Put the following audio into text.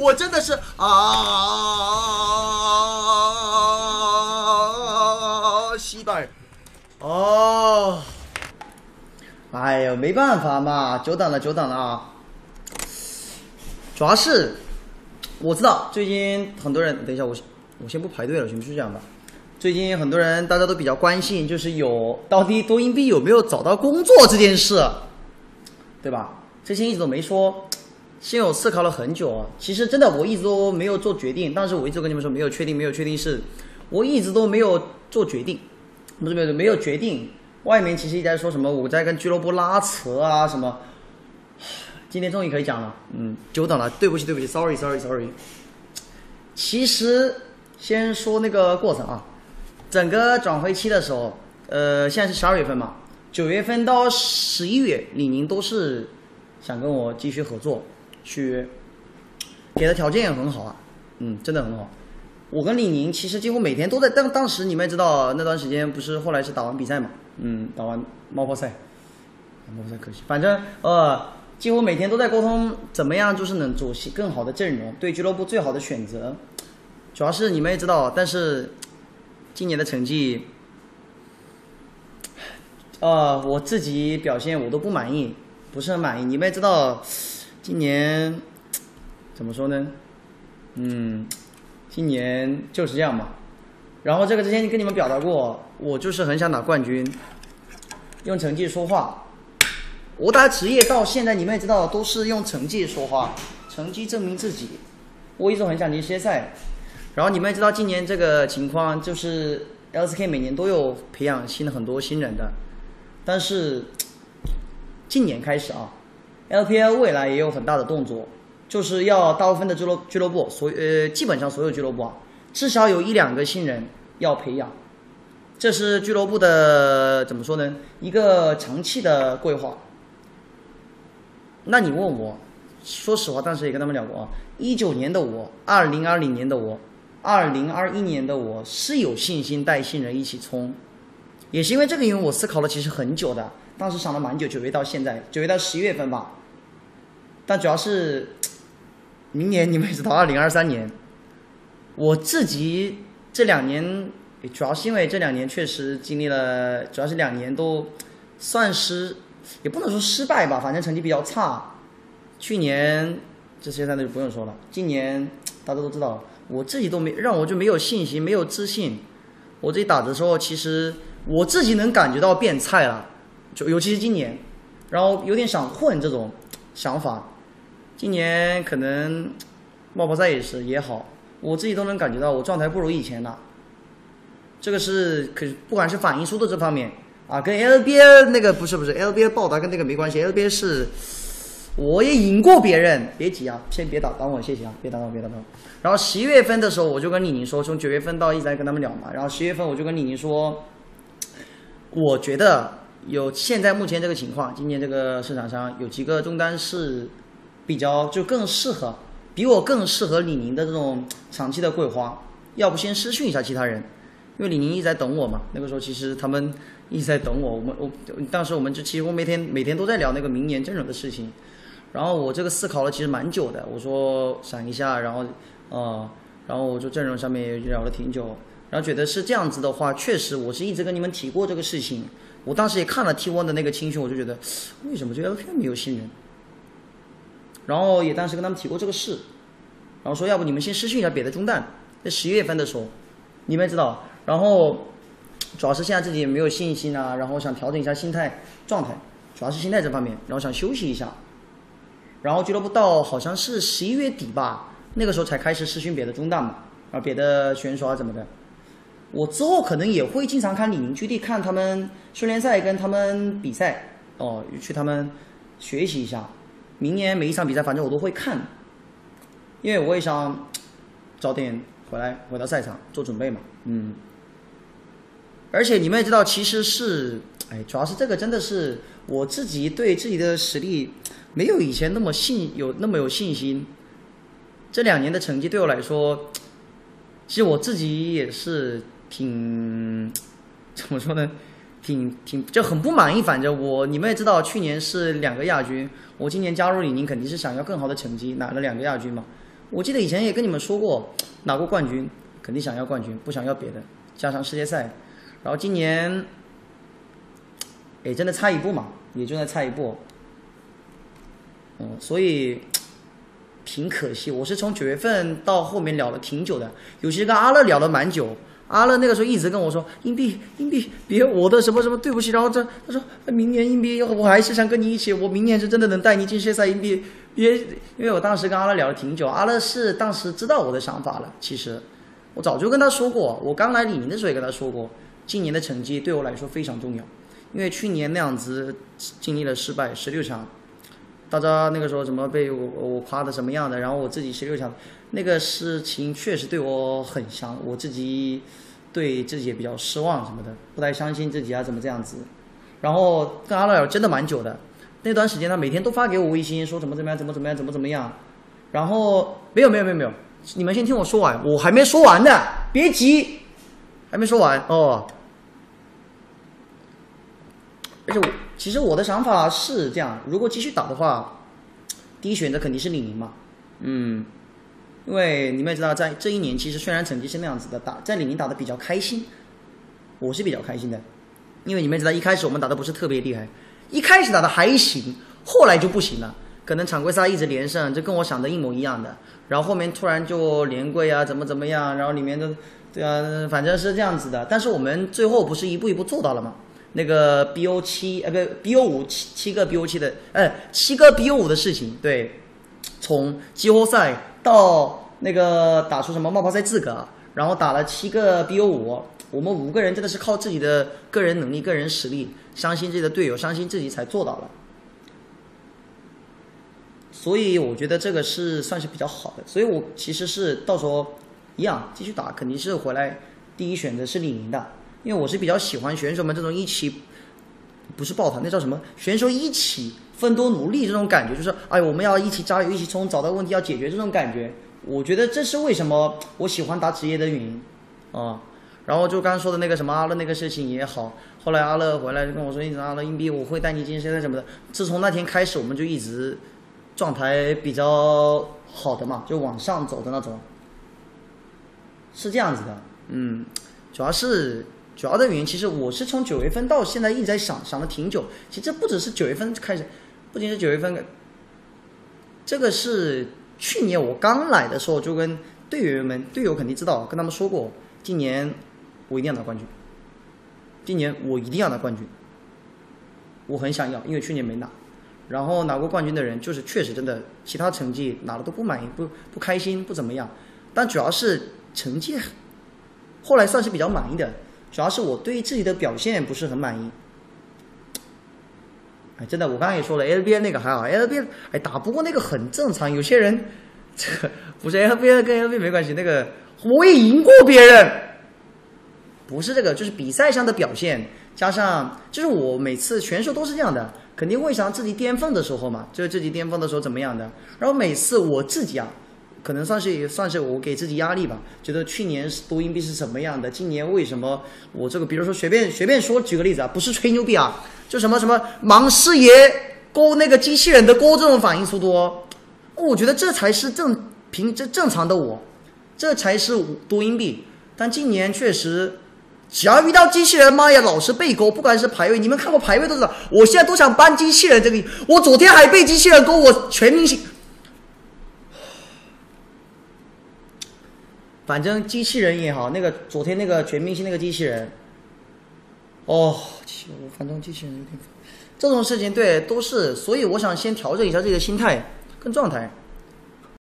我真的是啊，西拜哦，哎呦，没办法嘛，久等了，久等了啊。主要是我知道最近很多人，等一下我我先不排队了，行不是这样的。最近很多人大家都比较关心，就是有到底多音币有没有找到工作这件事，对吧？之前一直都没说，心我思考了很久啊。其实真的我一直都没有做决定，但是我一直跟你们说没有确定，没有确定是，我一直都没有做决定，不是没有没有决定。外面其实一直在说什么我在跟俱乐部拉扯啊什么，今天终于可以讲了，嗯，久等了，对不起对不起，sorry sorry sorry。其实先说那个过程啊。整个转会期的时候，呃，现在是十二月份嘛，九月份到十一月，李宁都是想跟我继续合作，去给的条件也很好啊，嗯，真的很好。我跟李宁其实几乎每天都在，当当时你们也知道那段时间不是后来是打完比赛嘛，嗯，打完猫泡赛，猫泡赛可惜，反正呃，几乎每天都在沟通怎么样就是能组更好的阵容，对俱乐部最好的选择。主要是你们也知道，但是。今年的成绩，呃，我自己表现我都不满意，不是很满意。你们也知道，今年怎么说呢？嗯，今年就是这样嘛。然后这个之前跟你们表达过，我就是很想拿冠军，用成绩说话。我打职业到现在，你们也知道，都是用成绩说话，成绩证明自己。我一直很想进世界赛。然后你们也知道，今年这个情况就是 LCK 每年都有培养新的很多新人的，但是今年开始啊，LPL 未来也有很大的动作，就是要大部分的俱乐俱乐部，所呃基本上所有俱乐部啊，至少有一两个新人要培养，这是俱乐部的怎么说呢？一个长期的规划。那你问我，说实话，当时也跟他们聊过啊，一九年的我，二零二零年的我。二零二一年的我是有信心带新人一起冲，也是因为这个因为我思考了其实很久的，当时想了蛮久，九月到现在，九月到十一月份吧。但主要是明年你们也知道，二零二三年，我自己这两年主要是因为这两年确实经历了，主要是两年都算是也不能说失败吧，反正成绩比较差。去年这些那就不用说了，今年大家都知道。我自己都没让我就没有信心，没有自信。我自己打的时候，其实我自己能感觉到变菜了，就尤其是今年，然后有点想混这种想法。今年可能冒泡赛也是也好，我自己都能感觉到我状态不如以前了。这个是可不管是反应速度这方面啊，跟 LBA 那个不是不是 LBA 报答跟那个没关系，LBA 是。我也赢过别人，别急啊，先别打，等我，谢谢啊，别打扰，别打扰。然后十一月份的时候，我就跟李宁说，从九月份到一直在跟他们聊嘛。然后十月份我就跟李宁说，我觉得有现在目前这个情况，今年这个市场上有几个中单是比较就更适合，比我更适合李宁的这种长期的规划。要不先私讯一下其他人，因为李宁一直在等我嘛。那个时候其实他们一直在等我，我们我当时我们就其实我每天每天都在聊那个明年阵容的事情。然后我这个思考了其实蛮久的，我说想一下，然后，呃，然后我就阵容上面也聊了挺久，然后觉得是这样子的话，确实我是一直跟你们提过这个事情，我当时也看了 T1 的那个青训，我就觉得为什么这 LPL 没有新人？然后也当时跟他们提过这个事，然后说要不你们先试训一下别的中弹，在十一月份的时候，你们也知道，然后主要是现在自己也没有信心啊，然后想调整一下心态状态，主要是心态这方面，然后想休息一下。然后俱乐部到好像是十一月底吧，那个时候才开始试训别的中单嘛，啊，别的选手啊怎么的。我之后可能也会经常看李宁基地，看他们训练赛跟他们比赛，哦，去他们学习一下。明年每一场比赛，反正我都会看，因为我也想早点回来回到赛场做准备嘛，嗯。而且你们也知道，其实是，哎，主要是这个真的是我自己对自己的实力。没有以前那么信有那么有信心，这两年的成绩对我来说，其实我自己也是挺怎么说呢，挺挺就很不满意。反正我你们也知道，去年是两个亚军，我今年加入李宁肯定是想要更好的成绩，拿了两个亚军嘛。我记得以前也跟你们说过，拿过冠军，肯定想要冠军，不想要别的，加上世界赛，然后今年，也真的差一步嘛，也就在差一步，嗯，所以挺可惜。我是从九月份到后面聊了挺久的，尤其跟阿乐聊了蛮久。阿乐那个时候一直跟我说：“硬币，硬币，别我的什么什么，对不起。”然后这他说：“明年硬币，我还是想跟你一起，我明年是真的能带你进世界赛。硬币，别，因为我当时跟阿乐聊了挺久，阿乐是当时知道我的想法了。其实我早就跟他说过，我刚来李宁的时候也跟他说过，今年的成绩对我来说非常重要，因为去年那样子经历了失败，十六强。”大家那个时候怎么被我我夸的什么样的？然后我自己十六强，那个事情确实对我很伤，我自己对自己也比较失望什么的，不太相信自己啊，怎么这样子？然后跟阿乐聊真的蛮久的，那段时间他每天都发给我微信说怎么怎么样，怎么怎么样，怎么怎么样。然后没有没有没有没有，你们先听我说完，我还没说完呢，别急，还没说完哦。而且我。其实我的想法是这样，如果继续打的话，第一选择肯定是李宁嘛，嗯，因为你们也知道，在这一年其实虽然成绩是那样子的，打在李宁打的比较开心，我是比较开心的，因为你们知道一开始我们打的不是特别厉害，一开始打的还行，后来就不行了，可能常规赛一直连胜，就跟我想的一模一样的，然后后面突然就连跪啊，怎么怎么样，然后里面的，对啊，反正是这样子的，但是我们最后不是一步一步做到了吗？那个 BO 七呃不 BO 五七七个 BO 七的呃七个 BO 五的事情对，从季后赛到那个打出什么冒泡赛资格，然后打了七个 BO 五，我们五个人真的是靠自己的个人能力、个人实力，相信自己的队友，相信自己才做到了。所以我觉得这个是算是比较好的，所以我其实是到时候一样继续打，肯定是回来第一选择是李宁的。因为我是比较喜欢选手们这种一起，不是抱团，那叫什么？选手一起奋斗努力这种感觉，就是哎，我们要一起加油，一起冲，找到问题要解决这种感觉。我觉得这是为什么我喜欢打职业的原因啊。然后就刚刚说的那个什么阿乐那个事情也好，后来阿乐回来就跟我说，一直阿乐硬币，我会带你进世界什么的。自从那天开始，我们就一直状态比较好的嘛，就往上走的那种，是这样子的。嗯，主要是。主要的原因，其实我是从九月份到现在一直在想，想了挺久。其实这不只是九月份开始，不仅是九月份，这个是去年我刚来的时候就跟队员们，队友肯定知道，跟他们说过，今年我一定要拿冠军。今年我一定要拿冠军，我很想要，因为去年没拿。然后拿过冠军的人，就是确实真的，其他成绩拿了都不满意，不不开心，不怎么样。但主要是成绩，后来算是比较满意的。主要是我对自己的表现不是很满意，哎，真的，我刚刚也说了，LBA 那个还好，LBA 哎打不过那个很正常。有些人这 不是 LBA 跟 LBA 没关系，那个我也赢过别人，不是这个，就是比赛上的表现加上，就是我每次选手都是这样的，肯定会想自己巅峰的时候嘛，就是自己巅峰的时候怎么样的。然后每次我自己啊。可能算是也算是我给自己压力吧，觉得去年是多硬币是什么样的，今年为什么我这个，比如说随便随便说举个例子啊，不是吹牛逼啊，就什么什么盲师爷勾那个机器人的勾这种反应速度哦，我觉得这才是正平这正常的我，这才是多硬币。但今年确实，只要遇到机器人，妈呀，老是被勾，不管是排位，你们看过排位都知道，我现在都想搬机器人这个，我昨天还被机器人勾，我全明星。反正机器人也好，那个昨天那个全明星那个机器人，哦，我反正机器人有点，这种事情对都是，所以我想先调整一下自己的心态跟状态，